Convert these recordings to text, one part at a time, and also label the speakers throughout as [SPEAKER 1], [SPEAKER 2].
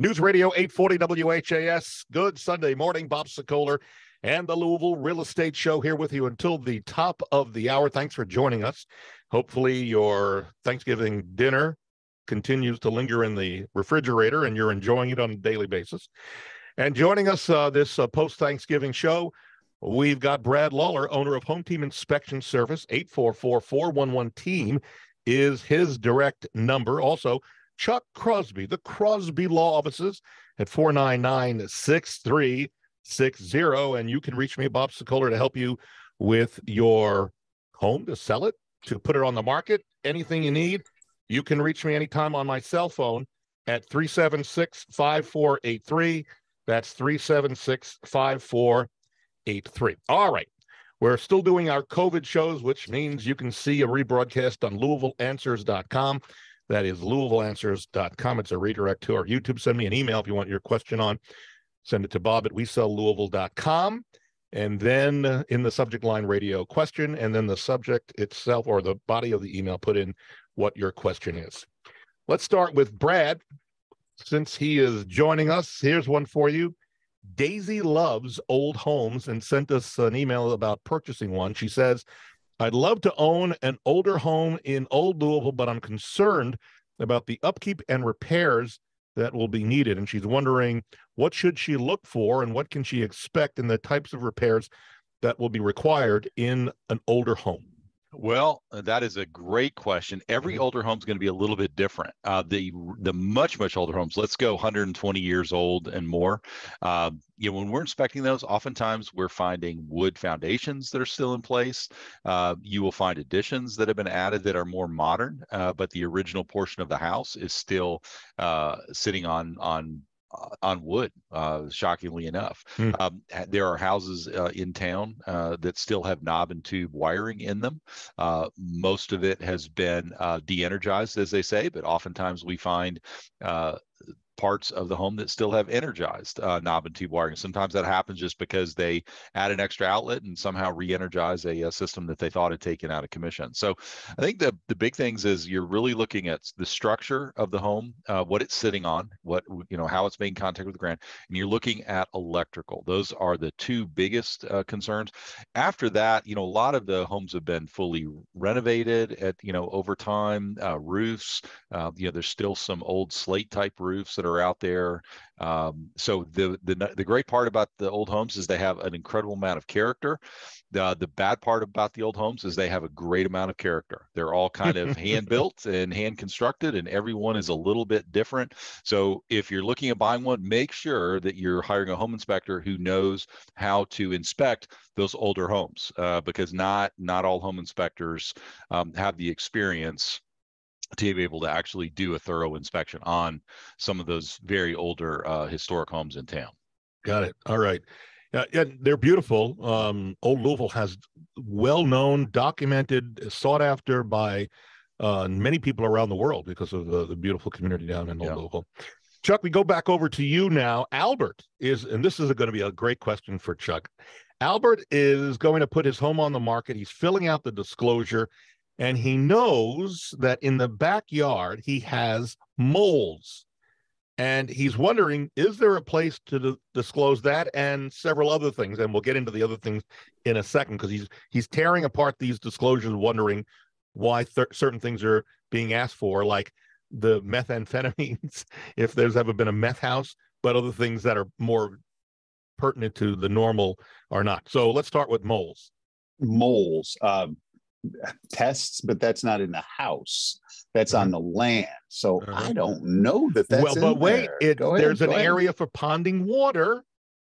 [SPEAKER 1] News Radio 840 WHAS. Good Sunday morning. Bob Sokoler and the Louisville Real Estate Show here with you until the top of the hour. Thanks for joining us. Hopefully, your Thanksgiving dinner continues to linger in the refrigerator and you're enjoying it on a daily basis. And joining us uh, this uh, post Thanksgiving show, we've got Brad Lawler, owner of Home Team Inspection Service. 844 411 Team is his direct number. Also, Chuck Crosby, the Crosby Law Offices at 499 6360. And you can reach me, Bob Sokoler, to help you with your home to sell it, to put it on the market, anything you need. You can reach me anytime on my cell phone at 376 5483. That's 376 5483. All right. We're still doing our COVID shows, which means you can see a rebroadcast on LouisvilleAnswers.com. That is LouisvilleAnswers.com. It's a redirect to our YouTube. Send me an email if you want your question on. Send it to bob at WeSellLouisville.com. And then uh, in the subject line, radio question, and then the subject itself or the body of the email, put in what your question is. Let's start with Brad. Since he is joining us, here's one for you. Daisy loves old homes and sent us an email about purchasing one. She says, I'd love to own an older home in Old Louisville, but I'm concerned about the upkeep and repairs that will be needed. And she's wondering what should she look for and what can she expect in the types of repairs that will be required in an older home.
[SPEAKER 2] Well, uh, that is a great question. Every mm-hmm. older home is going to be a little bit different. Uh, the the much much older homes, let's go 120 years old and more. Uh, you know, when we're inspecting those, oftentimes we're finding wood foundations that are still in place. Uh, you will find additions that have been added that are more modern, uh, but the original portion of the house is still uh, sitting on on on wood, uh, shockingly enough. Hmm. Um, there are houses uh, in town uh, that still have knob and tube wiring in them. Uh, most of it has been uh, de energized, as they say, but oftentimes we find parts of the home that still have energized uh, knob and tube wiring. Sometimes that happens just because they add an extra outlet and somehow re-energize a, a, system that they thought had taken out of commission. So I think the the big things is you're really looking at the structure of the home, uh, what it's sitting on, what you know how it's making contact with the ground, and you're looking at electrical. Those are the two biggest uh, concerns. After that, you know a lot of the homes have been fully renovated at you know over time. Uh, roofs, uh, you know there's still some old slate type roofs that are are out there. Um, so the, the the great part about the old homes is they have an incredible amount of character. The the bad part about the old homes is they have a great amount of character. They're all kind of hand built and hand constructed, and everyone is a little bit different. So if you're looking at buying one, make sure that you're hiring a home inspector who knows how to inspect those older homes, uh, because not not all home inspectors um, have the experience to be able to actually do a thorough inspection on some of those very older uh, historic homes in town.
[SPEAKER 1] Got it. All right. Yeah, yeah they're beautiful. Um, Old Louisville has well-known, documented, sought after by uh, many people around the world because of the, the beautiful community down in Old yeah. Louisville. Chuck, we go back over to you now. Albert is, and this is going to be a great question for Chuck. Albert is going to put his home on the market. He's filling out the disclosure and he knows that in the backyard he has moles. And he's wondering is there a place to disclose that and several other things? And we'll get into the other things in a second because he's he's tearing apart these disclosures wondering why th- certain things are being asked for like the methamphetamines if there's ever been a meth house but other things that are more pertinent to the normal are not. So let's start with moles.
[SPEAKER 3] Moles um, tests, but that's not in the house. That's on mm-hmm. the land. So uh-huh. I don't know that that's
[SPEAKER 1] well. But wait, it, there's an area for ponding water,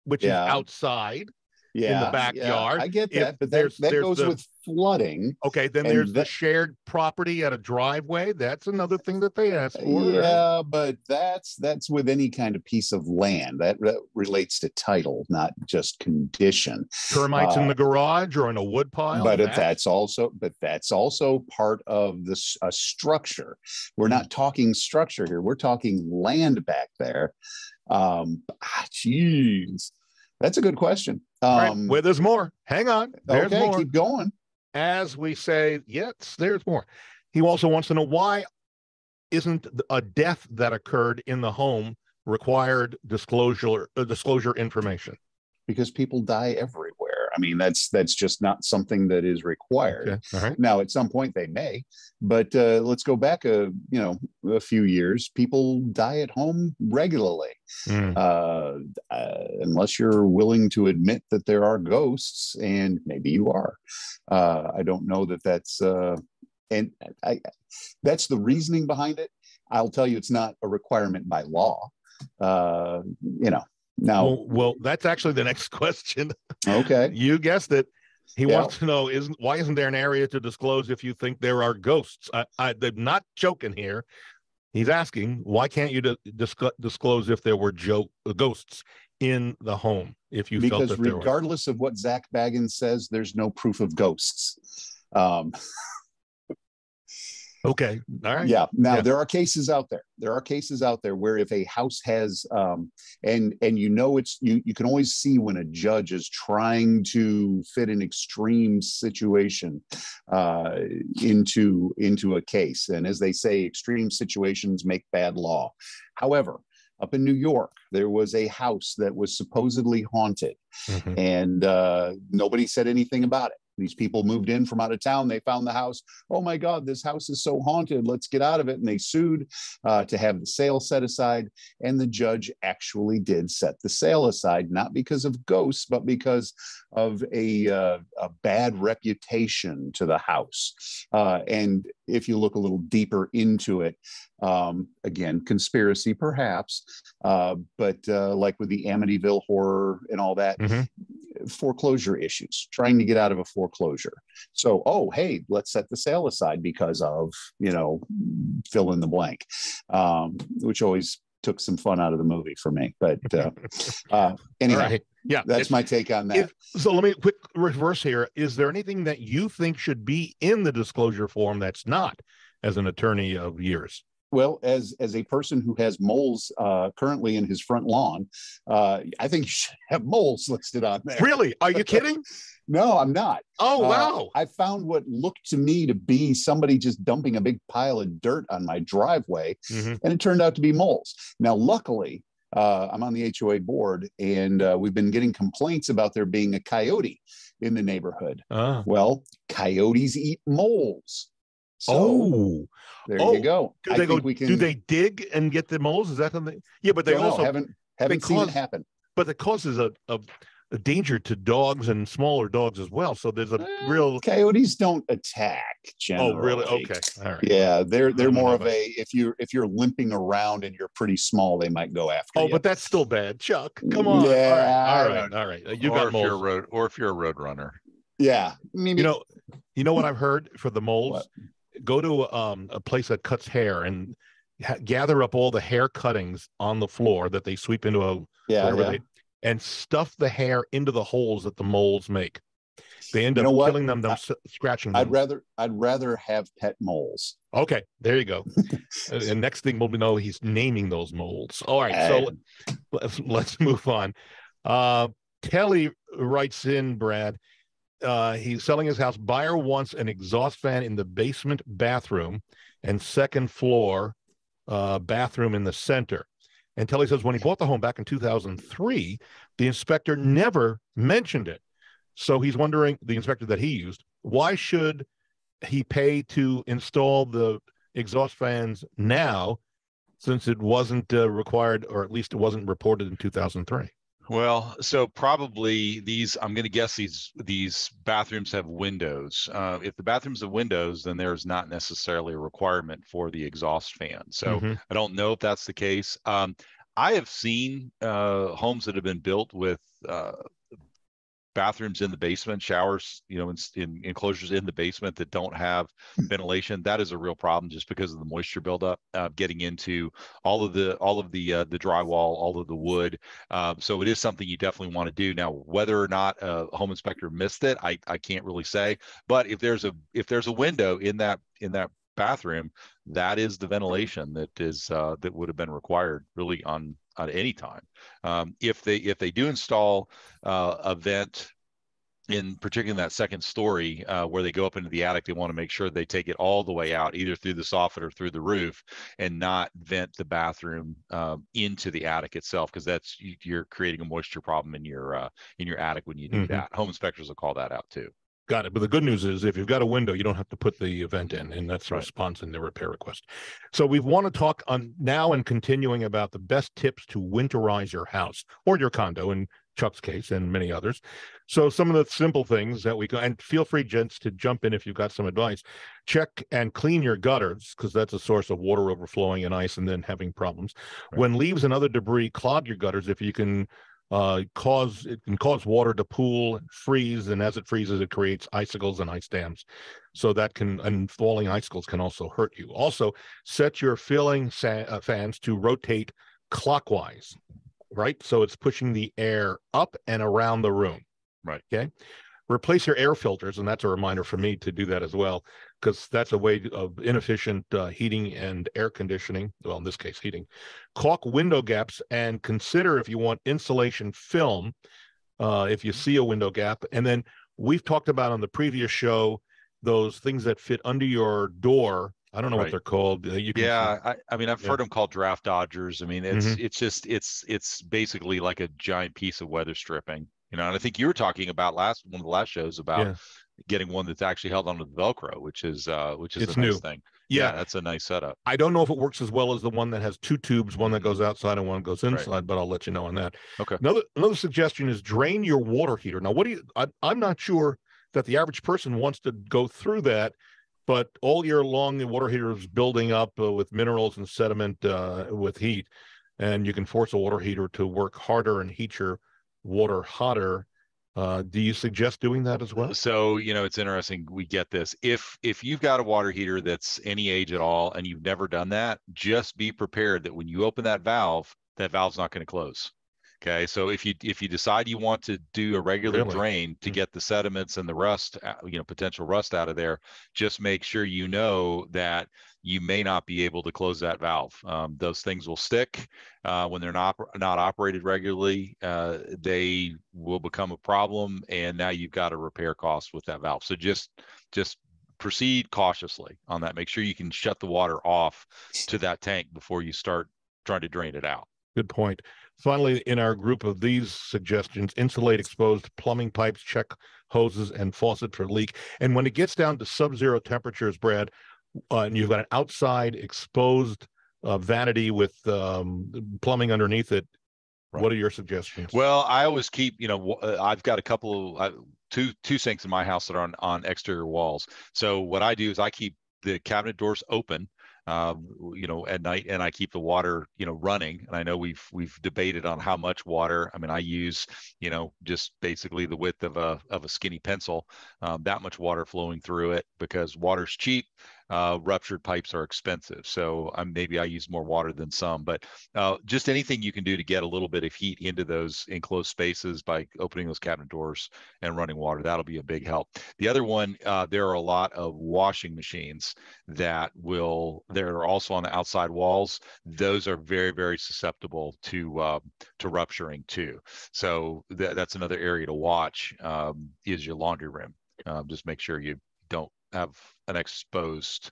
[SPEAKER 1] which yeah. is outside yeah, in the backyard.
[SPEAKER 3] Yeah, I get that, if but that, that goes the, with flooding.
[SPEAKER 1] Okay, then there's that, the shared property at a driveway. That's another thing that they ask for.
[SPEAKER 3] Yeah, right? but that's that's with any kind of piece of land. That, that relates to title, not just condition.
[SPEAKER 1] Termites uh, in the garage or in a wood pile.
[SPEAKER 3] But that? that's also but that's also part of this a structure. We're not talking structure here. We're talking land back there. Um, ah, geez. That's a good question.
[SPEAKER 1] Um, right. Well, there's more. Hang on. There's
[SPEAKER 3] okay,
[SPEAKER 1] more.
[SPEAKER 3] keep going.
[SPEAKER 1] As we say, yes, there's more. He also wants to know why isn't a death that occurred in the home required disclosure uh, disclosure information?
[SPEAKER 3] because people die everywhere. I mean, that's that's just not something that is required.
[SPEAKER 1] Okay. Right.
[SPEAKER 3] Now, at some point they may, but uh, let's go back a you know a few years. People die at home regularly,
[SPEAKER 1] Mm.
[SPEAKER 3] uh, uh, unless you're willing to admit that there are ghosts, and maybe you are. Uh, I don't know that that's uh, and I that's the reasoning behind it. I'll tell you, it's not a requirement by law. Uh, you know. Now,
[SPEAKER 1] Well, well, that's actually the next question.
[SPEAKER 3] okay.
[SPEAKER 1] You guessed it. He
[SPEAKER 3] Yeah.
[SPEAKER 1] wants to know isn't why isn't there an area to disclose if you think there are ghosts? I, I they're not joking here. He's asking why can't you di- discl- disclose if there were jo- ghosts in the home if you felt
[SPEAKER 3] because
[SPEAKER 1] that there were.
[SPEAKER 3] regardless of what Zak Bagans says, there's no proof of ghosts. Um,
[SPEAKER 1] Okay, all right.
[SPEAKER 3] yeah. Now
[SPEAKER 1] Yeah.
[SPEAKER 3] there are cases out there. There are cases out there where if a house has, um, and and you know it's you you can always see when a judge is trying to fit an extreme situation uh, into into a case, and as they say, extreme situations make bad law. However. Up in New York, there was a house that was supposedly haunted.
[SPEAKER 1] Mhm.
[SPEAKER 3] and uh, nobody said anything about it. These people moved in from out of town. They found the house. Oh my God, this house is so haunted. Let's get out of it. And they sued uh, to have the sale set aside. And the judge actually did set the sale aside, not because of ghosts, but because of a, uh, a bad reputation to the house. Uh, and if you look a little deeper into it, um, again, conspiracy perhaps, uh, but uh, like with the Amityville horror and all that,
[SPEAKER 1] Mhm.
[SPEAKER 3] Foreclosure issues, trying to get out of a foreclosure. So, oh, hey, let's set the sale aside because of, you know, fill in the blank, um, which always took some fun out of the movie for me. But uh, uh, anyhow,
[SPEAKER 1] right. Yeah.
[SPEAKER 3] that's my take on that.
[SPEAKER 1] so let me quick reverse here. Is there anything that you think should be in the disclosure form that's not as an attorney of years?
[SPEAKER 3] Well, as as a person who has moles uh, currently in his front lawn, uh, I think you should have moles listed on there.
[SPEAKER 1] Really? Are you kidding?
[SPEAKER 3] No, I'm not.
[SPEAKER 1] Oh
[SPEAKER 3] Uh,
[SPEAKER 1] wow.
[SPEAKER 3] I found what looked to me to be somebody just dumping a big pile of dirt on my driveway,
[SPEAKER 1] Mhm.
[SPEAKER 3] and it turned out to be moles. Now, luckily, uh, I'm on the HOA board, and uh, we've been getting complaints about there being a coyote in the neighborhood.
[SPEAKER 1] Ah.
[SPEAKER 3] Well, coyotes eat moles. So
[SPEAKER 1] oh,
[SPEAKER 3] there
[SPEAKER 1] oh,
[SPEAKER 3] you go.
[SPEAKER 1] do
[SPEAKER 3] I
[SPEAKER 1] they go?
[SPEAKER 3] we can.
[SPEAKER 1] Do they dig and get the moles? Is that something? Yeah, but they
[SPEAKER 3] don't
[SPEAKER 1] also,
[SPEAKER 3] haven't haven't seen
[SPEAKER 1] because-
[SPEAKER 3] it happen.
[SPEAKER 1] but it causes a, a, a danger to dogs and smaller dogs as well. So there's a
[SPEAKER 3] Eh,
[SPEAKER 1] real.
[SPEAKER 3] Coyotes don't attack. Generally.
[SPEAKER 1] Oh, really? Okay. All right.
[SPEAKER 3] Yeah, they're they're more of
[SPEAKER 1] about-
[SPEAKER 3] a if you're if you're limping around and you're pretty small, they might go after you.
[SPEAKER 1] Oh,
[SPEAKER 3] you.
[SPEAKER 1] but that's still bad. Chuck, come on.
[SPEAKER 3] Yeah,
[SPEAKER 1] all
[SPEAKER 3] I
[SPEAKER 1] right. All right. All right. You
[SPEAKER 2] or
[SPEAKER 1] got
[SPEAKER 2] if you're a
[SPEAKER 1] moles.
[SPEAKER 2] road, or if you're a road runner.
[SPEAKER 3] yeah, maybe
[SPEAKER 1] You know, you know what I've heard for the moles?
[SPEAKER 3] What?
[SPEAKER 1] Go to um, a place that cuts hair and ha- gather up all the hair cuttings on the floor that they sweep into a
[SPEAKER 3] yeah, yeah.
[SPEAKER 1] they and stuff the hair into the holes that the moles make. They end
[SPEAKER 3] You
[SPEAKER 1] up killing them, them s- scratching them.
[SPEAKER 3] I'd rather I'd rather have pet moles.
[SPEAKER 1] okay, there you go. and and next thing we'll know, he's naming those moles. All right, so let's let's move on. Uh, Kelly writes in, Brad. Uh, he's selling his house. Buyer wants an exhaust fan in the basement bathroom and second floor uh, bathroom in the center. And Telly says when he bought the home back in 2003, the inspector never mentioned it. So he's wondering, the inspector that he used, why should he pay to install the exhaust fans now since it wasn't uh, required, or at least it wasn't reported in 2003?
[SPEAKER 2] Well, so probably these, I'm going to guess these these bathrooms have windows. Uh, if the bathrooms have windows, then there's not necessarily a requirement for the exhaust fan. So
[SPEAKER 1] Mhm.
[SPEAKER 2] I don't know if that's the case. Um, I have seen uh, homes that have been built with uh, bathrooms in the basement, showers, you know, in, in enclosures in the basement that don't have ventilation. That is a real problem, just because of the moisture buildup, uh, getting into all of the all of the uh, the drywall, all of the wood. Um, so it is something you definitely want to do. Now, whether or not a home inspector missed it, I I can't really say. But if there's a if there's a window in that in that bathroom, that is the ventilation that is uh, that would have been required really on at any time. Um, if they if they do install uh, a vent in particular in that second story uh, where they go up into the attic, they want to make sure they take it all the way out, either through the soffit or through the roof, and not vent the bathroom um, into the attic itself, because that's you're creating a moisture problem in your uh, in your attic when you do mm-hmm. that. Home inspectors will call that out too.
[SPEAKER 1] Got it. But the good news is if you've got a window, you don't have to put the event in, and that's right. response in the repair request. So we want to talk on now and continuing about the best tips to winterize your house or your condo in Chuck's case and many others. So some of the simple things that we go and feel free, gents, to jump in if you've got some advice. Check and clean your gutters because that's a source of water overflowing and ice and then having problems. Right. When leaves and other debris clog your gutters, if you can uh, cause it can cause water to pool and freeze, and as it freezes, it creates icicles and ice dams. So that can and falling icicles can also hurt you. Also, set your filling sa- uh, fans to rotate clockwise, right? So it's pushing the air up and around the room.
[SPEAKER 2] Right.
[SPEAKER 1] Okay. Replace your air filters, and that's a reminder for me to do that as well because that's a way of inefficient uh, heating and air conditioning. Well, in this case, heating. Caulk window gaps and consider if you want insulation film uh, if you see a window gap. And then we've talked about on the previous show those things that fit under your door. I don't know right. what they're called. Uh,
[SPEAKER 2] you yeah, I, I, mean, I've yeah. heard them called draft dodgers. I mean, it's mm-hmm. it's just it's it's basically like a giant piece of weather stripping. You know, and I think you were talking about last one of the last shows about yeah getting one that's actually held onto the Velcro, which is uh, which is
[SPEAKER 1] it's
[SPEAKER 2] a nice
[SPEAKER 1] new.
[SPEAKER 2] thing.
[SPEAKER 1] Yeah.
[SPEAKER 2] yeah. that's a nice setup.
[SPEAKER 1] I don't know if it works as well as the one that has two tubes, one that goes outside and one goes inside, right. but I'll let you know on that.
[SPEAKER 2] Okay.
[SPEAKER 1] Another another suggestion is drain your water heater. Now, what do you? I, I'm not sure that the average person wants to go through that, but all year long the water heater is building up uh, with minerals and sediment uh, with heat, and you can force a water heater to work harder and heat your water hotter uh, do you suggest doing that as well?
[SPEAKER 2] So you know, it's interesting. We get this. If if you've got a water heater that's any age at all, and you've never done that, just be prepared that when you open that valve, that valve's not going to close. Okay, so if you if you decide you want to do a regular really? drain to mm-hmm. get the sediments and the rust, uh, you know, potential rust out of there, just make sure you know that you may not be able to close that valve. Um, those things will stick uh, when they're not not operated regularly. Uh, they will become a problem, and now you've got a repair cost with that valve. So just just proceed cautiously on that. Make sure you can shut the water off to that tank before you start trying to drain it out.
[SPEAKER 1] Good point. Finally, in our group of these suggestions, insulate exposed plumbing pipes, check hoses and faucet for leak. And when it gets down to sub-zero temperatures, Brad, uh, and you've got an outside exposed uh, vanity with um, plumbing underneath it. Right. What are your suggestions?
[SPEAKER 2] Well, I always keep, you know, uh, I've got a couple of uh, two two sinks in my house that are on on exterior walls. So what I do is I keep the cabinet doors open um, you know, at night, and I keep the water, you know, running. And I know we've we've debated on how much water. I mean, I use, you know, just basically the width of a of a skinny pencil, um, that much water flowing through it because water's cheap uh, ruptured pipes are expensive. So um, maybe I use more water than some, but uh, just anything you can do to get a little bit of heat into those enclosed spaces by opening those cabinet doors and running water, that'll be a big help. The other one, uh, there are a lot of washing machines that will, they're also on the outside walls. Those are very, very susceptible to, uh, to rupturing too. So th- that's another area to watch um, is your laundry room. Um, just make sure you don't have an exposed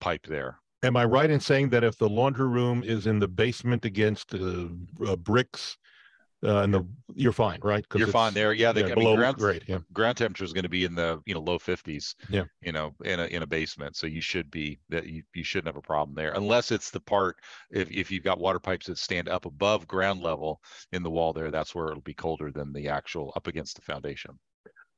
[SPEAKER 2] pipe there.
[SPEAKER 1] Am I right in saying that if the laundry room is in the basement against uh, uh, bricks, uh, and the you're fine, right?
[SPEAKER 2] You're fine there. Yeah,
[SPEAKER 1] they, yeah, I below, mean, ground, great. Yeah,
[SPEAKER 2] ground temperature is going to be in the you know low 50s.
[SPEAKER 1] Yeah,
[SPEAKER 2] you know, in a in a basement, so you should be that you, you shouldn't have a problem there, unless it's the part if if you've got water pipes that stand up above ground level in the wall there, that's where it'll be colder than the actual up against the foundation.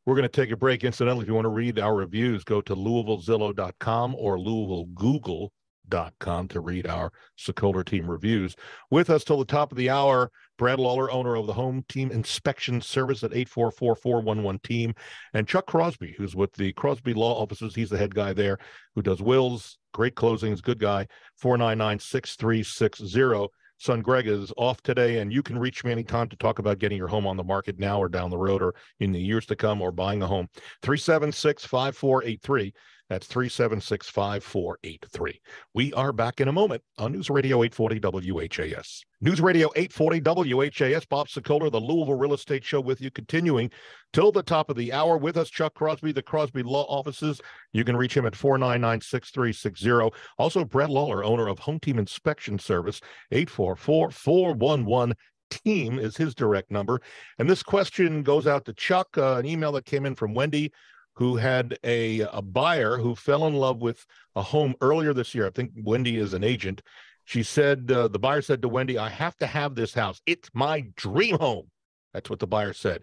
[SPEAKER 1] We're going to take a break. Incidentally, if you want to read our reviews, go to LouisvilleZillow.com or LouisvilleGoogle.com to read our Sokoler team reviews. With us till the top of the hour, Brad Lawler, owner of the Home Team Inspection Service at 844 team and Chuck Crosby, who's with the Crosby Law Offices. He's the head guy there who does wills, great closings, good guy, 499 6360 son Greg is off today, and you can reach me anytime to talk about getting your home on the market now or down the road or in the years to come or buying a home. 376 5483. That's 376 5483. We are back in a moment on News Radio 840 WHAS. News Radio 840 WHAS, Bob Sokoler, the Louisville Real Estate Show with you, continuing till the top of the hour. With us, Chuck Crosby, the Crosby Law Offices. You can reach him at 499 6360. Also, Brett Lawler, owner of Home Team Inspection Service, 844 411 team is his direct number. And this question goes out to Chuck, uh, an email that came in from Wendy who had a, a buyer who fell in love with a home earlier this year. I think Wendy is an agent. She said, uh, the buyer said to Wendy, I have to have this house. It's my dream home. That's what the buyer said.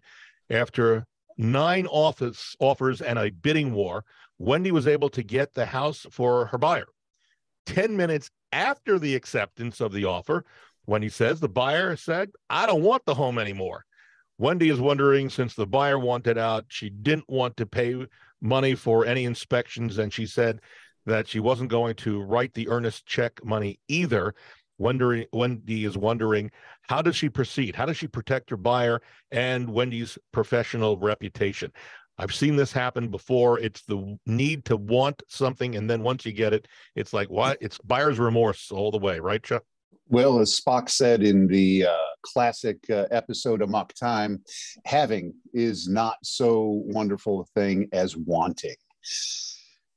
[SPEAKER 1] After nine office offers and a bidding war, Wendy was able to get the house for her buyer. 10 minutes after the acceptance of the offer, Wendy says the buyer said, I don't want the home anymore. Wendy is wondering since the buyer wanted out, she didn't want to pay money for any inspections, and she said that she wasn't going to write the earnest check money either. Wondering, Wendy is wondering how does she proceed? How does she protect her buyer and Wendy's professional reputation? I've seen this happen before. It's the need to want something, and then once you get it, it's like what? It's buyer's remorse all the way, right, Chuck?
[SPEAKER 3] Well, as Spock said in the uh, classic uh, episode Amok Time, having is not so wonderful a thing as wanting.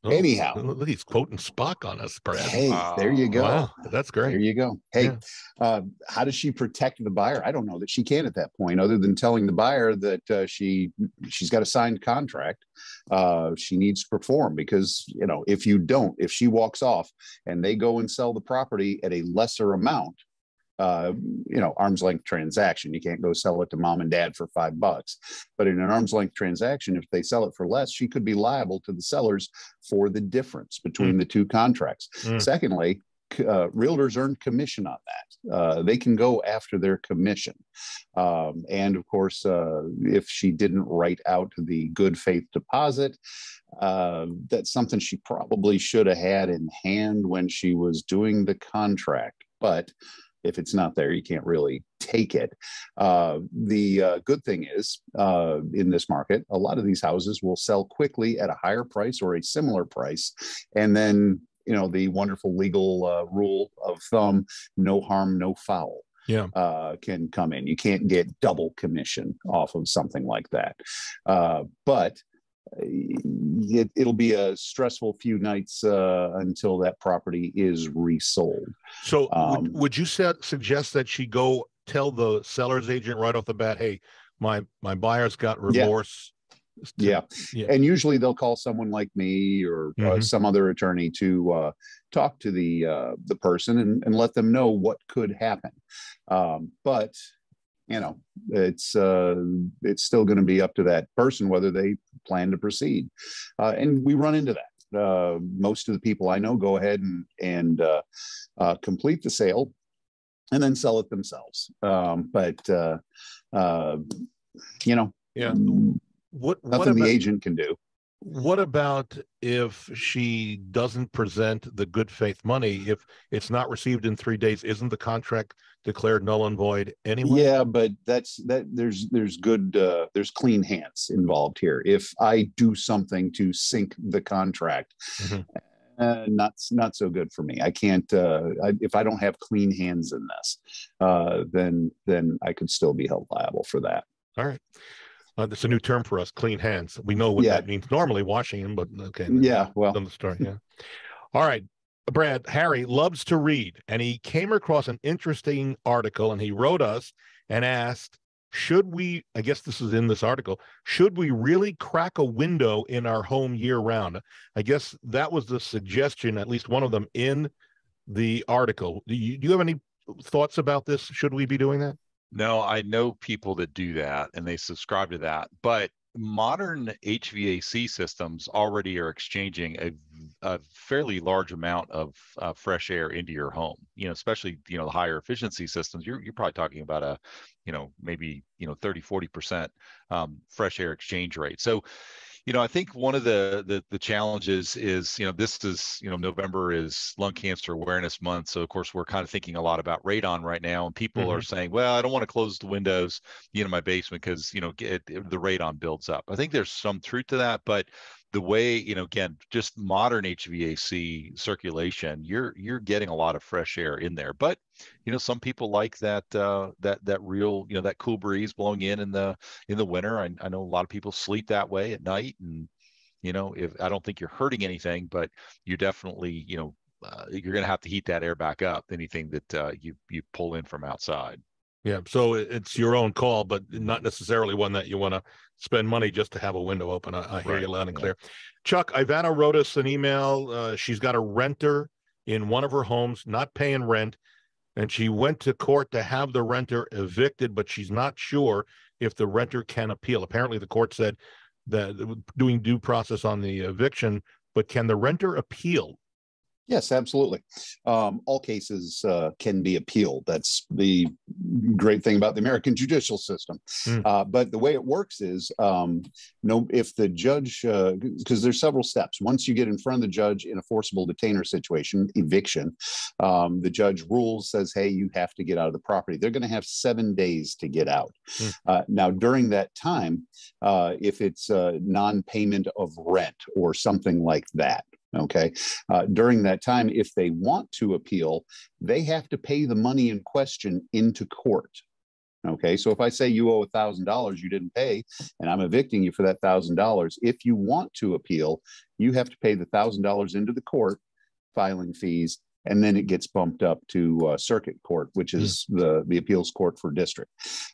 [SPEAKER 3] Oh, Anyhow,
[SPEAKER 1] look, he's quoting Spock on us, Brad.
[SPEAKER 3] Hey, wow. there you go. Wow,
[SPEAKER 1] that's great.
[SPEAKER 3] There you go. Hey, yeah. uh, how does she protect the buyer? I don't know that she can at that point, other than telling the buyer that uh, she she's got a signed contract. Uh, she needs to perform because you know if you don't, if she walks off and they go and sell the property at a lesser amount, uh, you know, arm's length transaction. You can't go sell it to mom and dad for five bucks. But in an arm's length transaction, if they sell it for less, she could be liable to the sellers for the difference between mm. the two contracts. Mm. Secondly, uh, realtors earn commission on that. Uh, they can go after their commission. Um, and of course, uh, if she didn't write out the good faith deposit, uh, that's something she probably should have had in hand when she was doing the contract. But if it's not there, you can't really take it. Uh, the uh, good thing is, uh, in this market, a lot of these houses will sell quickly at a higher price or a similar price, and then you know the wonderful legal uh, rule of thumb: no harm, no foul.
[SPEAKER 1] Yeah,
[SPEAKER 3] uh, can come in. You can't get double commission off of something like that. Uh, but it, will be a stressful few nights uh, until that property is resold.
[SPEAKER 1] So, um, would, would, you set, suggest that she go tell the seller's agent right off the bat, "Hey, my my buyer's got remorse."
[SPEAKER 3] Yeah. yeah. and usually they'll call someone like me or uh, mm-hmm. uh, some other attorney to uh, talk to the uh, the person and, and let them know what could happen. Um, but you know it's uh, it's still going to be up to that person whether they plan to proceed. Uh, and we run into that. Uh, most of the people i know go ahead and and uh, uh, complete the sale and then sell it themselves. Um, but uh, uh, you know
[SPEAKER 1] yeah.
[SPEAKER 3] what nothing about, the agent can do.
[SPEAKER 1] what about if she doesn't present the good faith money? If it's not received in three days, isn't the contract declared null and void anyway?
[SPEAKER 3] Yeah, but that's that. There's there's good uh, there's clean hands involved here. If I do something to sink the contract, mm-hmm. uh, not not so good for me. I can't uh, I, if I don't have clean hands in this, uh, then then I could still be held liable for that.
[SPEAKER 1] All right. Uh, that's a new term for us, clean hands. We know what yeah. that means normally, washing them, but okay.
[SPEAKER 3] Yeah, well,
[SPEAKER 1] the story. Yeah. All right, Brad. Harry loves to read, and he came across an interesting article, and he wrote us and asked, "Should we? I guess this is in this article. Should we really crack a window in our home year round?" I guess that was the suggestion, at least one of them in the article. Do you, do you have any thoughts about this? Should we be doing that?
[SPEAKER 2] No, I know people that do that and they subscribe to that. But modern HVAC systems already are exchanging a, a fairly large amount of uh, fresh air into your home. You know, especially you know the higher efficiency systems. You're you're probably talking about a, you know, maybe you know 30 40 percent um, fresh air exchange rate. So you know, I think one of the, the, the challenges is, you know, this is, you know, November is Lung Cancer Awareness Month, so of course we're kind of thinking a lot about radon right now, and people mm-hmm. are saying, well, I don't want to close the windows, you know, my basement because you know it, it, the radon builds up. I think there's some truth to that, but the way you know again just modern hvac circulation you're you're getting a lot of fresh air in there. But you know some people like that uh, that that real you know that cool breeze blowing in in the in the winter. I, I know a lot of people sleep that way at night and you know if i don't think you're hurting anything but you're definitely you know uh, you're going to have to heat that air back up anything that uh, you you pull in from outside
[SPEAKER 1] yeah, so it's your own call, but not necessarily one that you want to spend money just to have a window open. I, I hear right. you loud and clear. Chuck, Ivana wrote us an email. Uh, she's got a renter in one of her homes, not paying rent, and she went to court to have the renter evicted, but she's not sure if the renter can appeal. Apparently, the court said that doing due process on the eviction, but can the renter appeal?
[SPEAKER 3] Yes, absolutely. Um, all cases uh, can be appealed. That's the great thing about the American judicial system. Mm. Uh, but the way it works is, um, no, if the judge, because uh, there's several steps. Once you get in front of the judge in a forcible detainer situation, eviction, um, the judge rules says, "Hey, you have to get out of the property." They're going to have seven days to get out. Mm. now, during that time, uh, if it's non-payment of rent or something like that, Okay. Uh, during that time, if they want to appeal, they have to pay the money in question into court. Okay. So if I say you owe a $1,000, you didn't pay, and I'm evicting you for that $1,000, if you want to appeal, you have to pay the $1,000 into the court, filing fees, and then it gets bumped up to uh, circuit court, which hmm. is mm. the the appeals court for district.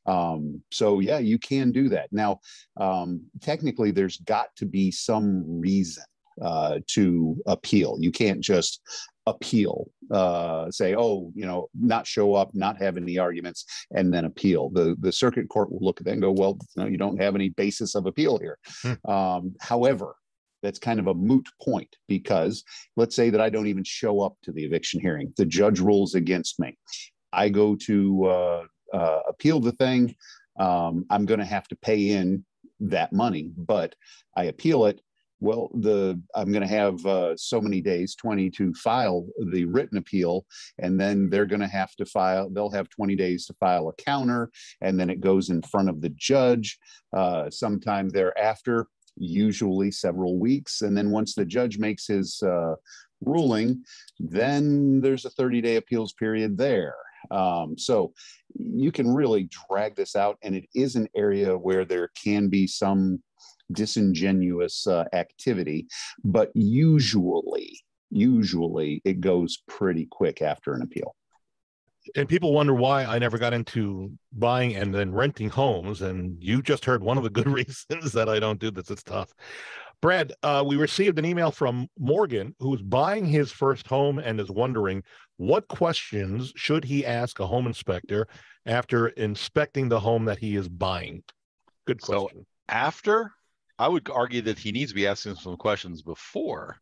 [SPEAKER 3] Um, so yeah, you can do that. Now, um, technically, there's got to be some reason uh, to appeal. You can't just appeal, uh, say, oh, you know, not show up, not have any arguments, and then appeal. The the circuit court will look at that and go, well, no, you don't have any basis of appeal here. Hmm. Um, however, that's kind of a moot point because let's say that I don't even show up to the eviction hearing. The judge rules against me. I go to uh, uh, appeal the thing. Um, I'm going to have to pay in that money, but I appeal it well the i'm going to have uh, so many days 20 to file the written appeal and then they're going to have to file they'll have 20 days to file a counter and then it goes in front of the judge. Uh, sometime thereafter usually several weeks and then once the judge makes his uh, ruling then there's a 30 day appeals period there. Um, so you can really drag this out and it is an area where there can be some disingenuous uh, activity, but usually, usually it goes pretty quick after an appeal.
[SPEAKER 1] And people wonder why I never got into buying and then renting homes. And you just heard one of the good reasons that I don't do this. It's tough. Brad, uh, we received an email from Morgan who's buying his first home and is wondering what questions should he ask a home inspector after inspecting the home that he is buying? Good question. So
[SPEAKER 2] after I would argue that he needs to be asking some questions before,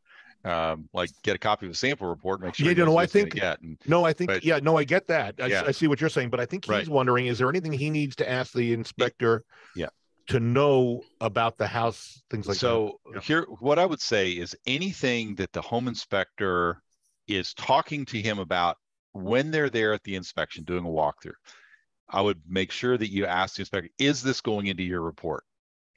[SPEAKER 2] um, like get a copy of the sample report, make sure.
[SPEAKER 1] Yeah, you know, I think. And, no, I think. But, yeah, no, I get that. I, yeah. I, see what you're saying, but I think he's right. wondering: is there anything he needs to ask the inspector?
[SPEAKER 2] Yeah.
[SPEAKER 1] To know about the house, things like
[SPEAKER 2] so
[SPEAKER 1] that. So
[SPEAKER 2] here, what I would say is anything that the home inspector is talking to him about when they're there at the inspection doing a walkthrough. I would make sure that you ask the inspector, is this going into your report?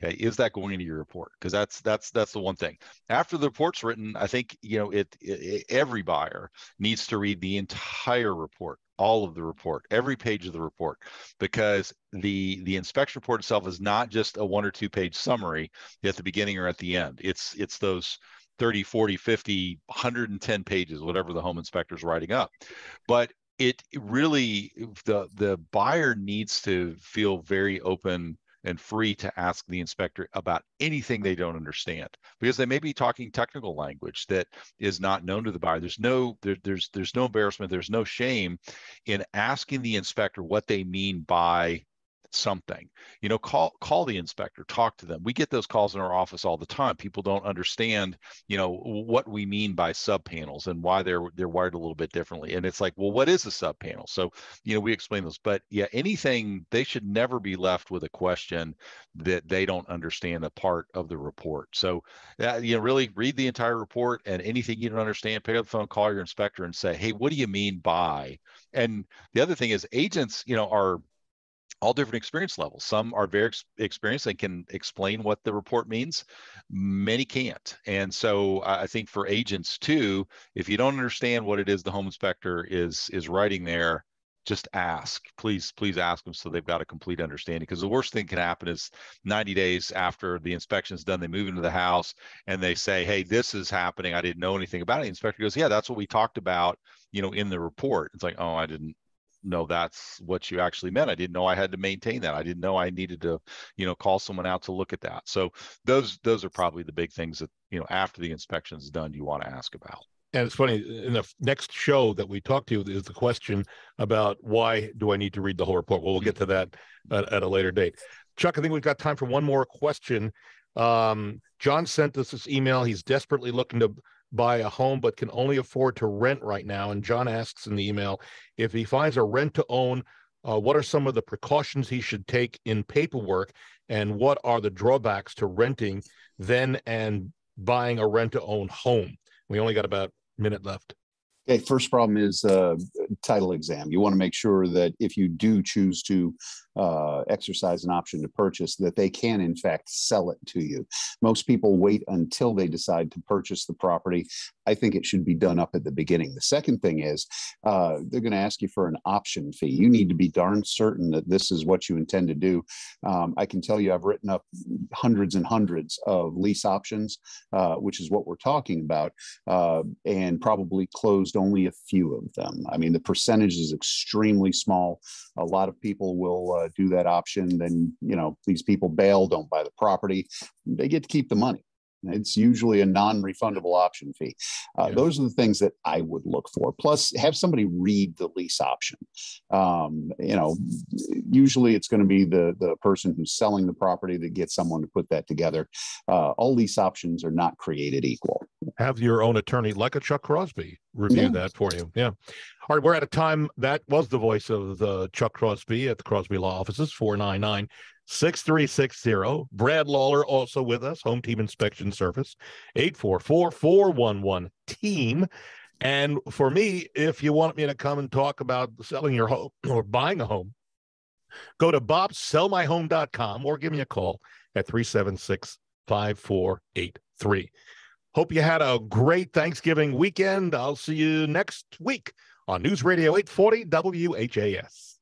[SPEAKER 2] Okay, is that going into your report? Because that's that's that's the one thing. After the report's written, I think you know it, it, Every buyer needs to read the entire report, all of the report, every page of the report, because the the inspection report itself is not just a one or two page summary at the beginning or at the end. It's it's those 30, 40, 50, 110 pages, whatever the home inspector is writing up. But it really the the buyer needs to feel very open and free to ask the inspector about anything they don't understand because they may be talking technical language that is not known to the buyer. There's no there, there's there's no embarrassment there's no shame in asking the inspector what they mean by something. You know call call the inspector talk to them. We get those calls in our office all the time. People don't understand you know what we mean by sub panels and why they're they're wired a little bit differently. And it's like well what is a sub panel so you know we explain those. But yeah anything they should never be left with a question that they don't understand a part of the report. So uh, you know really read the entire report and anything you don't understand pick up the phone call your inspector and say hey what do you mean by? And the other thing is agents you know are all different experience levels. Some are very ex- experienced and can explain what the report means. Many can't. And so I think for agents too, if you don't understand what it is the home inspector is is writing there, just ask. Please, please ask them so they've got a complete understanding. Because the worst thing can happen is 90 days after the inspection is done, they move into the house and they say, "Hey, this is happening. I didn't know anything about it." The inspector goes, "Yeah, that's what we talked about, you know, in the report." It's like, "Oh, I didn't know that's what you actually meant. I didn't know I had to maintain that. I didn't know I needed to, you know, call someone out to look at that. So those those are probably the big things that you know after the inspection is done, you want to ask about.
[SPEAKER 1] And it's funny in the next show that we talk to is the question about why do I need to read the whole report? Well, we'll get to that at, at a later date. Chuck, I think we've got time for one more question. Um, John sent us this email. He's desperately looking to buy a home but can only afford to rent right now. And John asks in the email if he finds a rent to own, uh, what are some of the precautions he should take in paperwork, and what are the drawbacks to renting then and buying a rent to own home? We only got about a minute left.
[SPEAKER 3] Okay, first problem is uh, title exam. You want to make sure that if you do choose to uh, exercise an option to purchase, that they can in fact sell it to you. Most people wait until they decide to purchase the property. I think it should be done up at the beginning. The second thing is uh, they're going to ask you for an option fee. You need to be darn certain that this is what you intend to do. Um, I can tell you, I've written up hundreds and hundreds of lease options, uh, which is what we're talking about, uh, and probably closed only a few of them. I mean, the percentage is extremely small. A lot of people will uh, do that option. Then, you know, these people bail, don't buy the property. They get to keep the money. It's usually a non-refundable option fee. Uh, yeah. Those are the things that I would look for. Plus, have somebody read the lease option. Um, you know, usually it's going to be the the person who's selling the property that gets someone to put that together. Uh, all lease options are not created equal.
[SPEAKER 1] Have your own attorney, like a Chuck Crosby, review yeah. that for you. Yeah. All right, we're at a time that was the voice of the Chuck Crosby at the Crosby Law Offices, 499 6360. Brad Lawler also with us, Home Team Inspection Service, 844 411 Team. And for me, if you want me to come and talk about selling your home or buying a home, go to bobsellmyhome.com or give me a call at 376 5483. Hope you had a great Thanksgiving weekend. I'll see you next week on News Radio 840 WHAS.